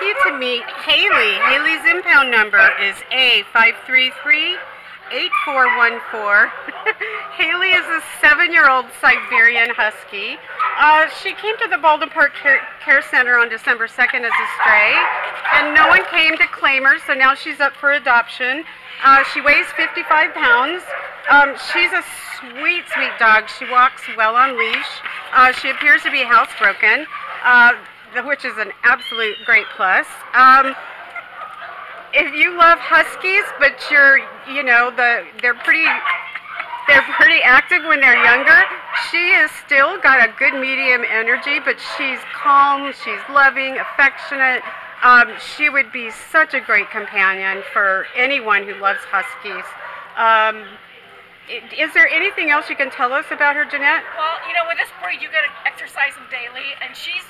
you to meet Hailey. Hailey's impound number is A533 8414. Hailey is a seven year old Siberian Husky. Uh, she came to the Baldwin Park Care, Care Center on December 2nd as a stray, and no one came to claim her, so now she's up for adoption. Uh, she weighs 55 pounds. Um, she's a sweet, sweet dog. She walks well on leash. Uh, she appears to be housebroken, uh, which is an absolute great plus. Um, if you love huskies, but you're, you know, the they're pretty they're pretty active when they're younger. She has still got a good medium energy, but she's calm, she's loving, affectionate. Um, she would be such a great companion for anyone who loves huskies. Um, is there anything else you can tell us about her, Jeanette? Well, you know, with this breed, you got to exercise them daily, and she's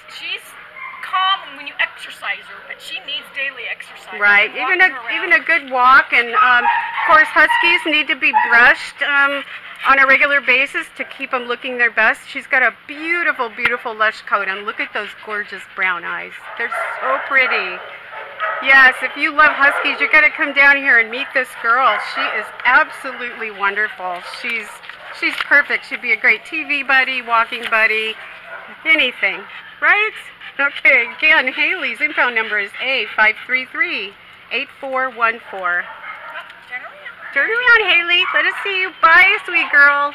when you exercise her, but she needs daily exercise. Right, even a even a good walk, and um, of course, huskies need to be brushed um, on a regular basis to keep them looking their best. She's got a beautiful, beautiful lush coat, and look at those gorgeous brown eyes. They're so pretty. Yes, if you love huskies, you got to come down here and meet this girl. She is absolutely wonderful. She's she's perfect. She'd be a great TV buddy, walking buddy, anything, right? Okay, again, Hailey's impound number is A533 8414. Turn around. Turn around, Hailey. Let us see you. Bye, sweet girl.